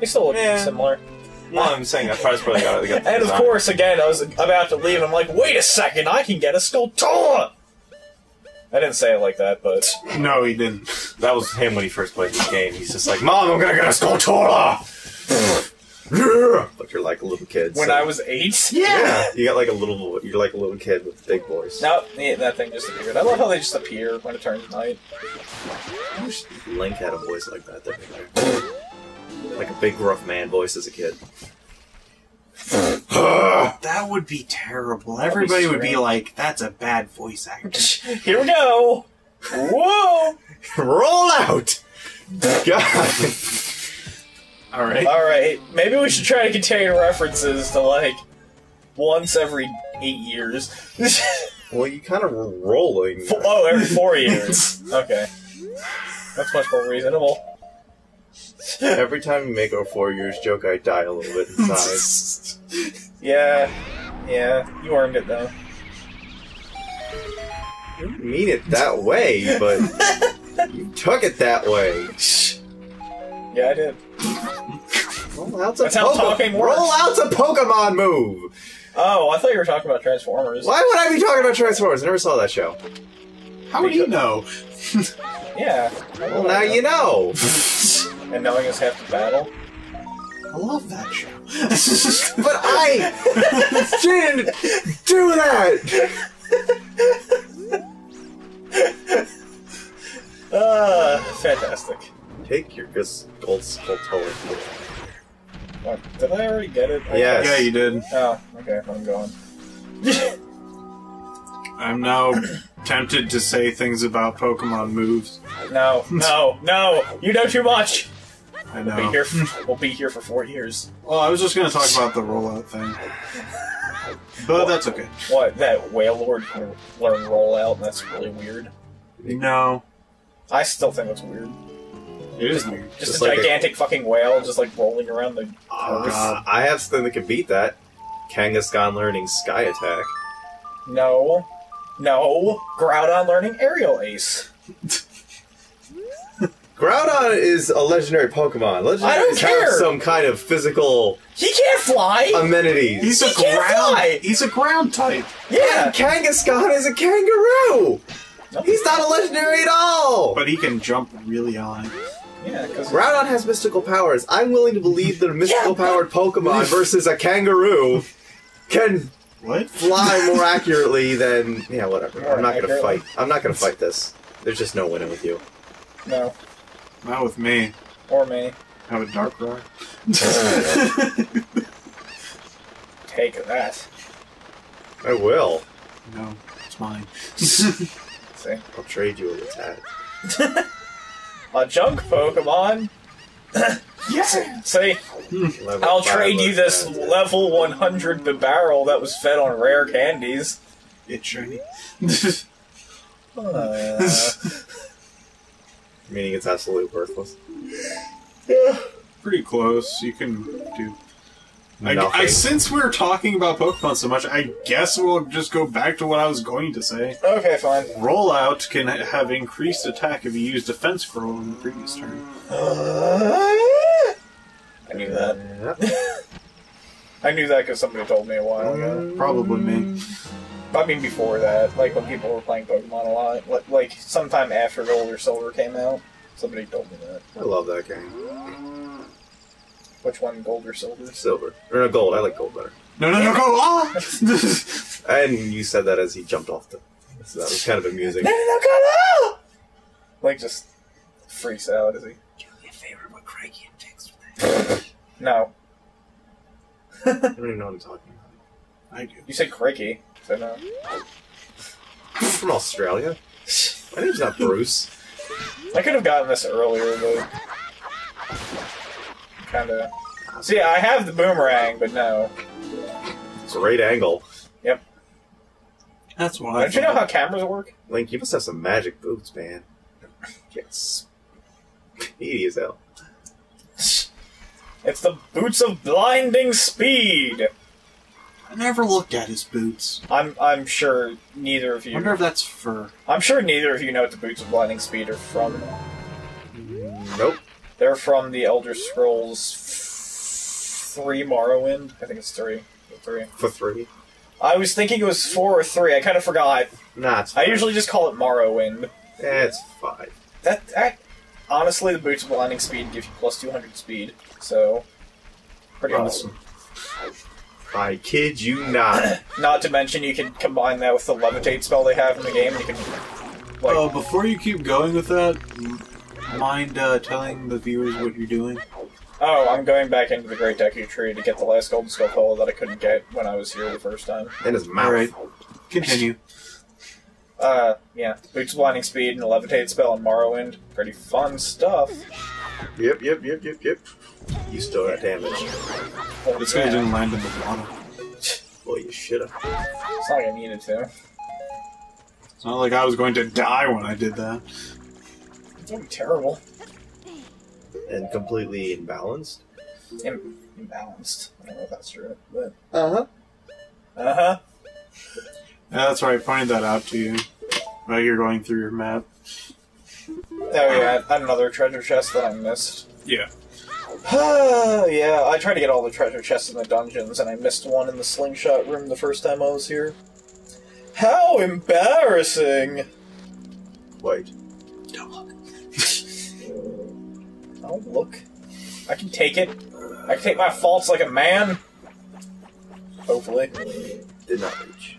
They still look Yeah. similar. Well, I'm saying that part's probably got to get. And of course, again, I was about to leave, and I'm like, wait a second, I can get a Skulltula! I didn't say it like that, but No, he didn't. that was him when he first played this game. He's just like, "Mom, I'm gonna get a Skulltula." yeah, but you're like a little kid. when so- I was eight, yeah, you got like a little, you're like a little kid with a big voice. no, yeah, that thing just appeared. I love how they just appear when it turns night. I wish Link had a voice like that. That'd be great. Like a big rough man voice as a kid. That would be terrible. Everybody would be like, "That's a bad voice actor." Here we go! Whoa! Roll out. God. All right. Alright, maybe we should try to contain references to, like, once every eight years. Well, you kind of were rolling. Fo- oh, every four years. Okay. That's much more reasonable. Every time you make a four years joke, I die a little bit inside. Yeah. Yeah. You earned it, though. I didn't mean it that way, but you took it that way. Yeah, I did. Roll out a That's how talking works. Roll out's a Pokemon move. Oh, I thought you were talking about Transformers. Why would I be talking about Transformers? I never saw that show. How would you know? Yeah. Well, now you know. And knowing is have to battle. I love that show. But I didn't do that. Uh, fantastic. Take your Gus gold Skulltula. What, did I already get it? I Yes. yeah, you did. Oh, okay, I'm going. I'm now tempted to say things about Pokemon moves. No, no, no! You know too much! I We'll be here for, we'll be here for four years. Well, I was just gonna talk about the rollout thing, but that's okay. What, that Wailord can learn rollout, that's really weird. No, I still think it's weird. it is weird. Just, Just a like a- gigantic fucking whale just like rolling around the Uh, earth. I have something that can beat that. Kangaskhan learning Sky Attack. No. No. Groudon learning aerial ace. Groudon is a legendary Pokemon. Legendaries I don't have care. some kind of physical He can't fly! amenities. He's a He can't ground. fly! He's a ground type. yeah! Kangaskhan is a kangaroo. He's not a legendary at all. But he can jump really high. Yeah, because Groudon has mystical powers. I'm willing to believe that a mystical powered Pokemon versus a kangaroo can What? fly more accurately than yeah, whatever. More I'm not gonna accurately. fight. I'm not gonna fight this. There's just no winning with you. no, Not with me. or me. Have a dark rock. Take that. I will. no, it's mine. See, I'll trade you a Rattata. a junk Pokemon. yes! See, Level I'll five trade you this Rattata. level 100 The barrel that was fed on rare candies. It's shiny. Uh, Meaning it's absolutely worthless. Yeah, Pretty close. You can do. I, I, since we're talking about Pokemon so much, I guess we'll just go back to what I was going to say. okay, fine. Rollout can have increased attack if you use Defense Curl in the previous turn. Uh, I knew that. I knew that because somebody told me a while ago. Probably me. I mean, before that, like when people were playing Pokemon a lot, like, like sometime after Gold or Silver came out, somebody told me that. I love that game. Which one, Gold or Silver? Silver. Or no, gold. I like gold better. No, no, no, go! Ah! And you said that as he jumped off the. So that was kind of amusing. No, no, no, come on! Like, just freaks out as he. Do me a favor, what Craigie and text with No. I don't even know what I'm talking about. I do. You said Cricky, so no. I'm from Australia. My name's not Bruce. I could have gotten this earlier, but. Kinda. See, I have the boomerang, but no. It's a great angle. Yep. That's what I Don't you know how cameras work? Link, you must have some magic boots, man. Yes. Speedy as hell. It's the boots of blinding speed! I never looked at his boots. I'm I'm sure neither of you. I wonder if that's fur. I'm sure neither of you know what the boots of blinding speed are from. Nope. They're from the Elder Scrolls three Morrowind. I think it's three. Three. For three. I was thinking it was four or three. I kind of forgot. Nah, it's I usually just call it Morrowind. Eh, it's five. That, that honestly, the boots of blinding speed give you plus two hundred speed. So pretty awesome. I kid you not. Not to mention, you can combine that with the levitate spell they have in the game. You can like Oh, before you keep going with that, mind uh, telling the viewers what you're doing? Oh, I'm going back into the Great Deku Tree to get the last Golden Skulltula that I couldn't get when I was here the first time. In his mouth. Alright. Continue. Uh, yeah. Boots of Blinding Speed and a Levitate spell and Morrowind. Pretty fun stuff. Yep, yep, yep, yep, yep. You still got damage. Holy This guy didn't land in the water. Well, you should have. It's not like I needed to. It's not like I was going to die when I did that. It's gonna be terrible. And completely imbalanced. Im- imbalanced. I don't know if that's true, but. Uh huh. Uh huh. Yeah, that's right. I pointed that out to you while you're going through your map. Oh, yeah, I had another treasure chest that I missed. Yeah. yeah, I tried to get all the treasure chests in the dungeons, and I missed one in the slingshot room the first time I was here. How embarrassing! Wait. Don't look. Don't look. I can take it. I can take my faults like a man. Hopefully. Did not reach.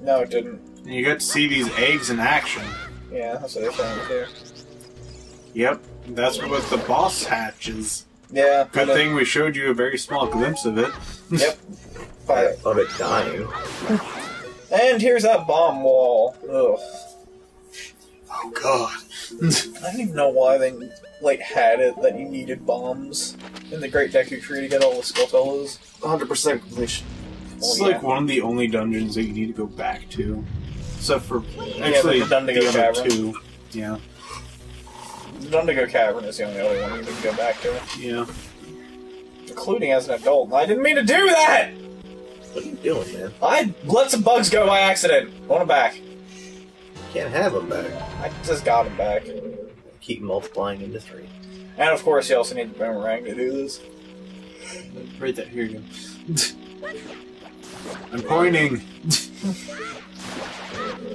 No, it didn't. And you got to see these eggs in action. Yeah, that's what they're saying too. Yep. That's what the boss hatches. Yeah. Good but, uh, thing we showed you a very small glimpse of it. Yep. But, Of it dying. and here's that bomb wall. Ugh. Oh god. I don't even know why they like had it that you needed bombs in the Great Deku Tree to get all the Skulltulas. 100% completion. It's Oh, like one of the only dungeons that you need to go back to. Except for actually the Dodongo the other Cavern. two. Yeah. The Dodongo Cavern is the only other one you can go back to, Yeah. including as an adult. I didn't mean to do that. What are you doing, man? I let some bugs go by accident. I want them back. Can't have them back. I just got them back. Keep multiplying into three. And of course, you also need the boomerang to do this. Right there. Here you go. I'm pointing.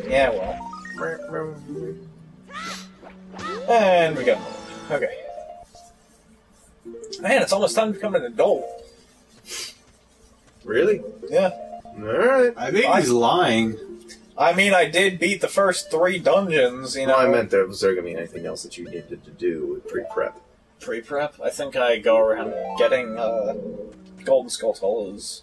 Yeah, well. And we got okay. Man, it's almost time to become an adult. Really? Yeah. Alright. I think I- he's lying. I mean, I did beat the first three dungeons, you know. No, I meant there was there gonna be anything else that you needed to do with pre-prep. pre-prep. I think I go around getting uh, golden Skulltulas.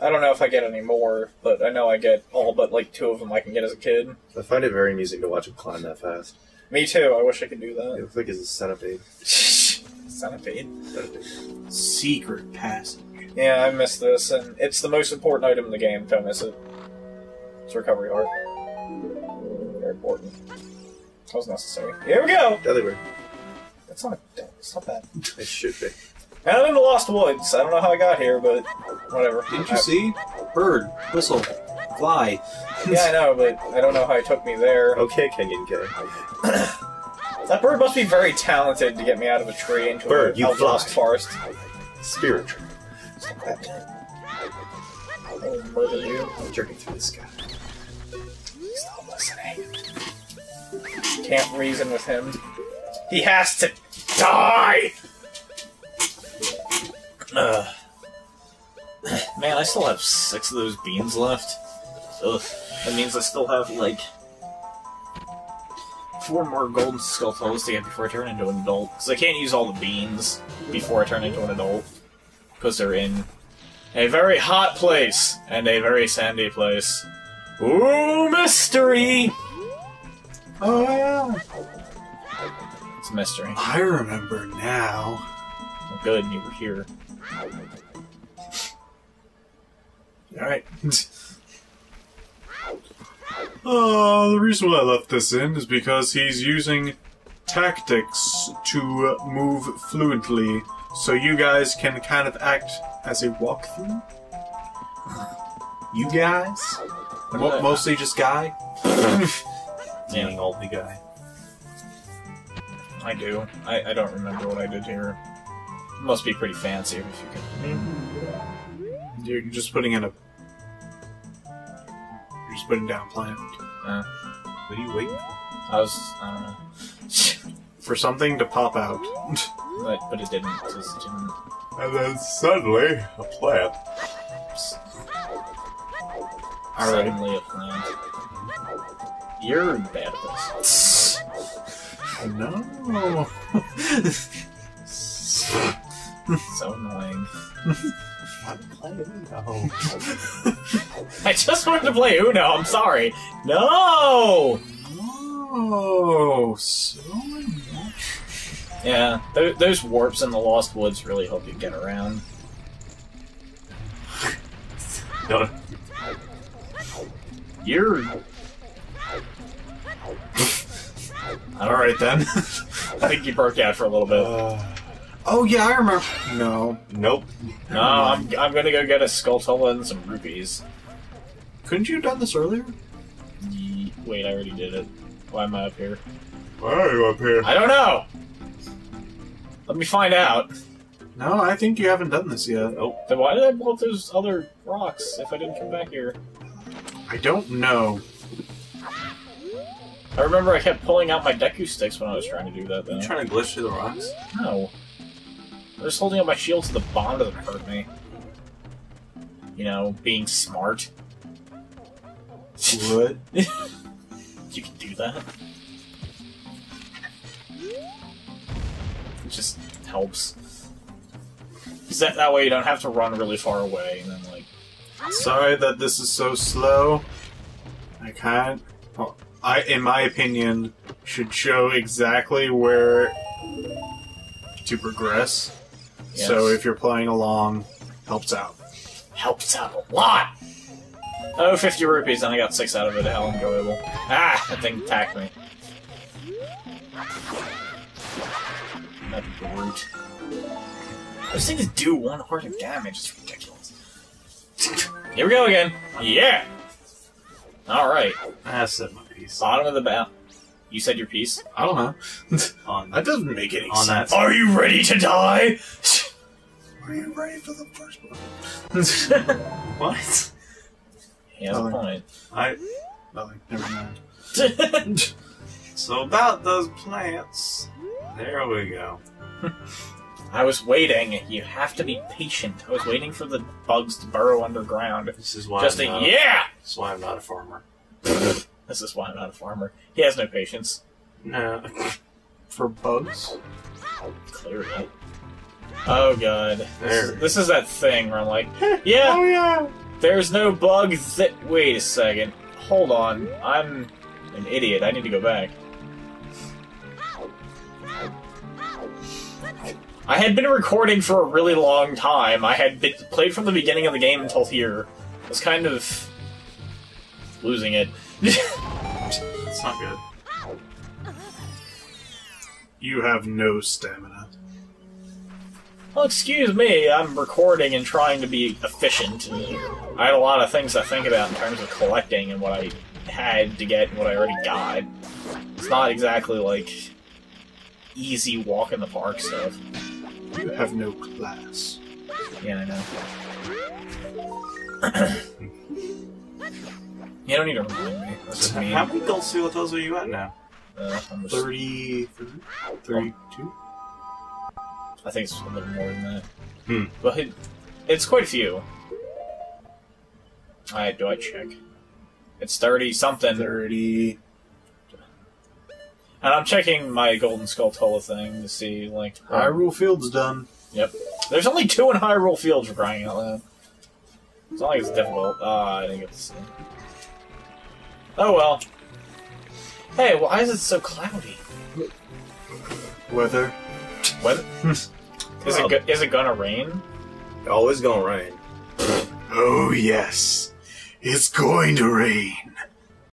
I don't know if I get any more, but I know I get all but like two of them I can get as a kid. I find it very amusing to watch him climb that fast. Me too. I wish I could do that. It that. looks like he's a centipede. Centipede. centipede. Secret passage. Yeah, I missed this, and it's the most important item in the game. Don't miss it. It's recovery heart. Very important. That was necessary. Here we go. Deadly That's not. A, It's not bad. It should be. And I'm in the Lost Woods. I don't know how I got here, but whatever. Didn't you I- see? Bird, whistle, fly. Yeah, I know, but I don't know how it took me there. Okay, Kenyan K. That bird must be very talented to get me out of a tree into Bird, a you Elfrost fly. forest. Spirit tree. I will murder you. I'm jerking through the sky. Stop listening. Can't reason with him. He has to die! Ugh. Man, I still have six of those beans left. Ugh. That means I still have, like, four more golden Skulltulas to get before I turn into an adult. Because I can't use all the beans before I turn into an adult. Because they're in a very hot place and a very sandy place. Ooh, mystery! Oh yeah. It's a mystery. I remember now. Well, good, you were here. Alright. Oh, uh, the reason why I left this in is because he's using tactics to move fluently, so you guys can kind of act as a walkthrough. You guys? Mo- mostly just guy? Meaning only guy. I do. I, I don't remember what I did here. Must be pretty fancy if you can. You're just putting in a. You're just putting down a plant Uh, What are you waiting for? I was, I don't know. for something to pop out. but, but it didn't. It just didn't. And then suddenly, a plant. Alright. Suddenly a plant. You're bad at this. No. So annoying. I'm playing no. I just wanted to play Uno. I'm sorry. No. Oh, so Yeah, th- those warps in the Lost Woods really help you get around. No. You're. All right then. I think you broke out for a little bit. Uh, oh yeah, I remember. No, Nope. no, I'm, I'm gonna go get a Skulltula and some rupees. couldn't you have done this earlier? Ye- Wait, I already did it. Why am I up here? Why are you up here? I don't know! Let me find out. No, I think you haven't done this yet. Oh, then why did I blow up those other rocks if I didn't come back here? I don't know. I remember I kept pulling out my Deku sticks when I was trying to do that, though. you trying to glitch through the rocks? No. I was holding up my shield so the bomb doesn't hurt me. You know, being smart. What? You can do that. It just helps. 'Cause that, that way you don't have to run really far away and then, like, Sorry that this is so slow. I can't. oh, I, in my opinion, should show exactly where to progress. So if you're playing along, helps out. helps out a lot. Oh, 50 rupees, and I got 6 out of it. How enjoyable. Ah, that thing attacked me. That brute. Those things do one heart of damage. It's ridiculous. Here we go again. Yeah! Alright, I said my piece. bottom of the bow. You said your piece? I don't know. On that doesn't make any On sense. that- Are you ready to die? Are you ready for the first one? what? he has a Oh. point. I. Nothing. Never mind. So about those plants. There we go. I was waiting. You have to be patient. I was waiting for the bugs to burrow underground. This is why. Just I'm a not, yeah! This is why I'm not a farmer. This is why I'm not a farmer. He has no patience. No. For bugs? Clearly. Oh god. This, this is that thing where I'm like, yeah, oh, yeah. there's no bug that. Wait a second. Hold on. I'm an idiot. I need to go back. I had been recording for a really long time. I had been, played from the beginning of the game until here. I was kind of losing it. It's not good. You have no stamina. Well, excuse me, I'm recording and trying to be efficient. I had a lot of things to think about in terms of collecting and what I had to get and what I already got. It's not exactly like easy walk in the park stuff. You have no class. Yeah, I know. you don't need to remind me. That's just mean. How many gold seal-toes are you at now? Uh, I'm just- 33? 32? I think it's a little more than that. Hmm. But it, it's quite a few. I do I check? It's thirty something, 30. and I'm checking my Golden Skulltula thing to see like. Hyrule Field's done. Yep. There's only two in Hyrule Field for crying out loud. It's not like it's difficult. Ah, I didn't get to see. Oh well. Hey, why is it so cloudy? Weather. What? is Well- it go- is it gonna rain? Oh, it's gonna rain. Oh, yes. It's going to rain.